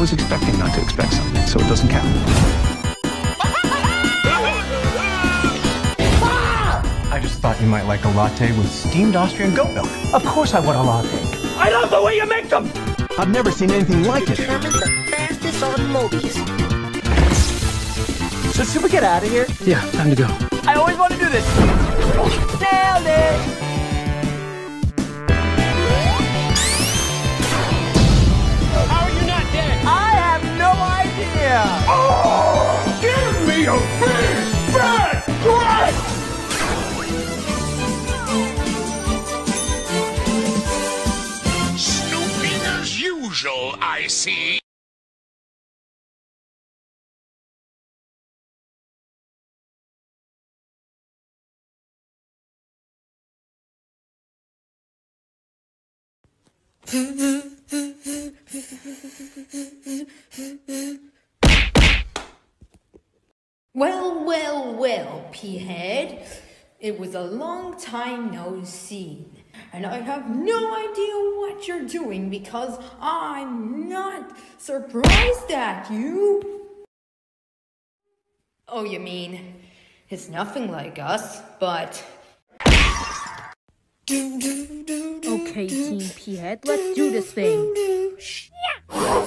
was expecting not to expect something, so it doesn't count. I just thought you might like a latte with steamed Austrian goat milk. Of course I want a latte. I love the way you make them! I've never seen anything like it. The fastest automobiles. So should we get out of here? Yeah, time to go. I always want to do this. Nailed it! Well, well, well, P-head. It was a long time no seen, and I have no idea what you're doing because I'm not surprised at you. Oh, you mean it's nothing like us, but Okay, Team P-Head, let's do this thing. Yeah.